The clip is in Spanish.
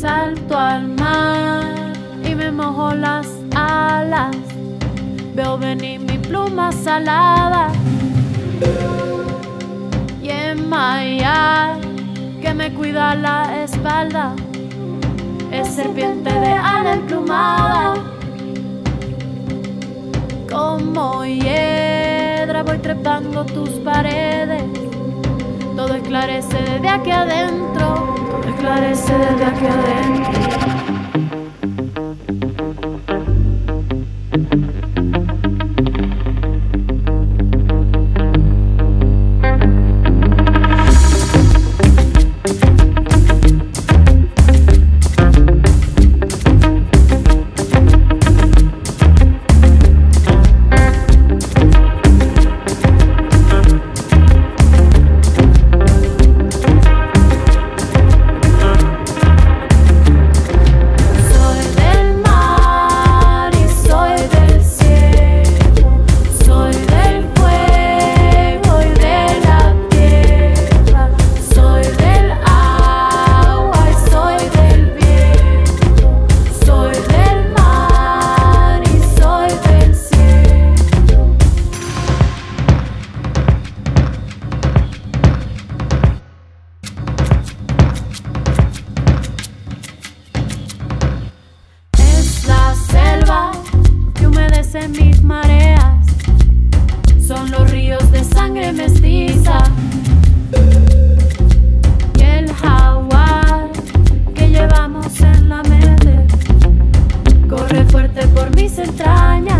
Salto al mar y me mojo las alas. Veo venir mi pluma salada. Y en Maya, que me cuida la espalda, es serpiente de ala emplumada. Como hiedra voy trepando tus paredes. Todo esclarece desde aquí adentro. Todo esclarece desde aquí adentro. mis mareas, son los ríos de sangre mestiza. Y el jaguar que llevamos en la mente corre fuerte por mis entrañas.